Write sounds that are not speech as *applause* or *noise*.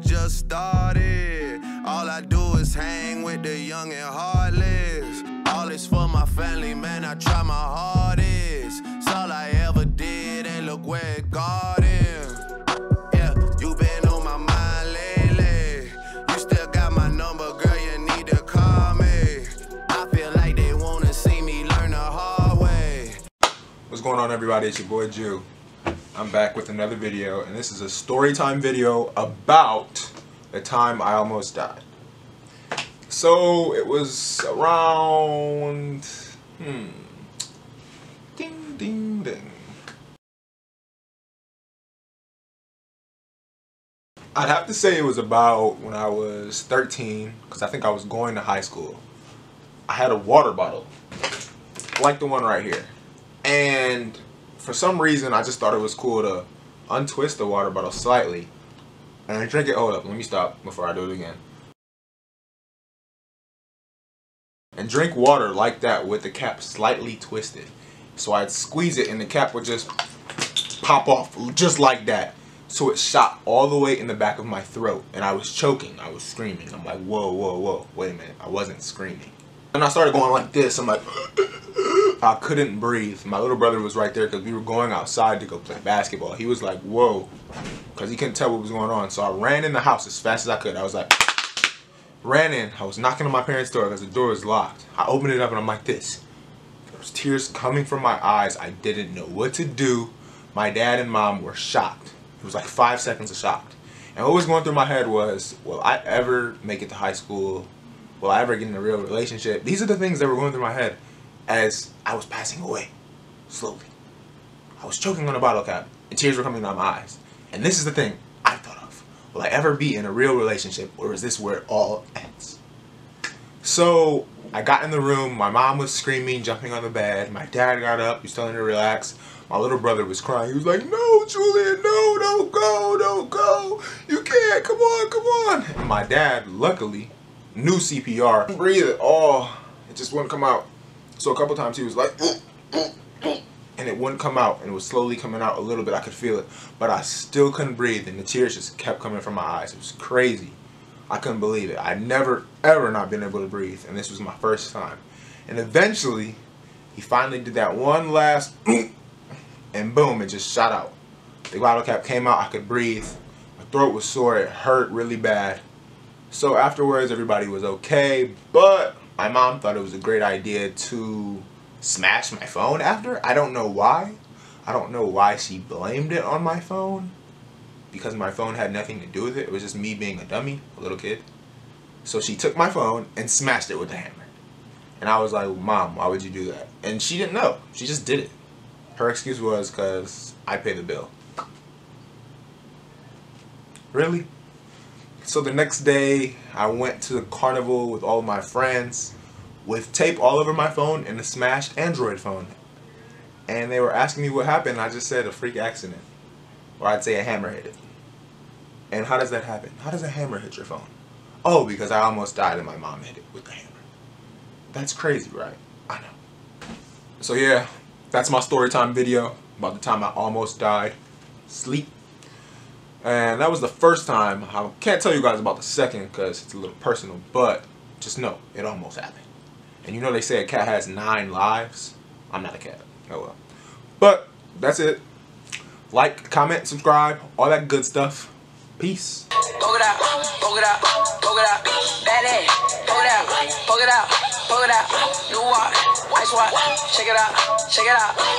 just started. All I do is hang with the young and heartless. All is for my family, man. I try my hardest. It's all I ever did, and look where it got been on my mind lately. You still got my number, girl. You need to call me. I feel like they wanna see me learn the. What's going on, everybody? It's your boy Jew. I'm back with another video and this is a story time video about the time I almost died. So it was around hmm ding ding ding. I'd have to say it was about when I was 13 because I think I was going to high school. I had a water bottle like the one right here. And for some reason, I just thought it was cool to untwist the water bottle slightly and I drink it. Hold up, let me stop before I do it again. And drink water like that with the cap slightly twisted. So I'd squeeze it and the cap would just pop off just like that. So it shot all the way in the back of my throat and I was choking. I was screaming. I'm like, whoa, whoa, whoa. Wait a minute. I wasn't screaming. And I started going like this. I'm like, *laughs* I couldn't breathe. My little brother was right there because we were going outside to go play basketball. He was like, whoa, because he couldn't tell what was going on. So I ran in the house as fast as I could. I was like, ran in. I was knocking on my parents' door because the door was locked. I opened it up and I'm like this. There was tears coming from my eyes. I didn't know what to do. My dad and mom were shocked. It was like five seconds of shocked. And what was going through my head was, will I ever make it to high school? Will I ever get in a real relationship? These are the things that were going through my head as I was passing away, slowly. I was choking on a bottle cap, and tears were coming down my eyes. And this is the thing I thought of. Will I ever be in a real relationship, or is this where it all ends? So, I got in the room, my mom was screaming, jumping on the bed, my dad got up, he was telling her to relax, my little brother was crying, he was like, no, Julian, no, don't go, don't go, you can't, come on, come on. And my dad, luckily, knew CPR, breathe it all, it just wouldn't come out. So a couple times he was like, mm, mm, mm, and it wouldn't come out, and it was slowly coming out a little bit. I could feel it, but I still couldn't breathe, and the tears just kept coming from my eyes. It was crazy. I couldn't believe it. I'd never, ever not been able to breathe, and this was my first time. And eventually, he finally did that one last, *clears throat* and boom, it just shot out. The bottle cap came out, I could breathe. My throat was sore, it hurt really bad. So afterwards, everybody was okay, but my mom thought it was a great idea to smash my phone after. I don't know why. I don't know why she blamed it on my phone. Because my phone had nothing to do with it. It was just me being a dummy, a little kid. So she took my phone and smashed it with a hammer. And I was like, Mom, why would you do that? And she didn't know. She just did it. Her excuse was because I pay the bill. Really? So the next day, I went to the carnival with all my friends with tape all over my phone and a smashed Android phone. And they were asking me what happened. I just said a freak accident. Or I'd say a hammer hit it. And how does that happen? How does a hammer hit your phone? Oh, because I almost died and my mom hit it with the hammer. That's crazy, right? I know. So yeah, that's my story time video about the time I almost died. Sleep. And that was the first time. I can't tell you guys about the second because it's a little personal, but just know it almost happened. And you know they say a cat has nine lives. I'm not a cat. Oh well. But that's it. Like, comment, subscribe, all that good stuff. Peace. Poke it poke it poke it poke it out, poke it out, poke it out, check it out, check it out.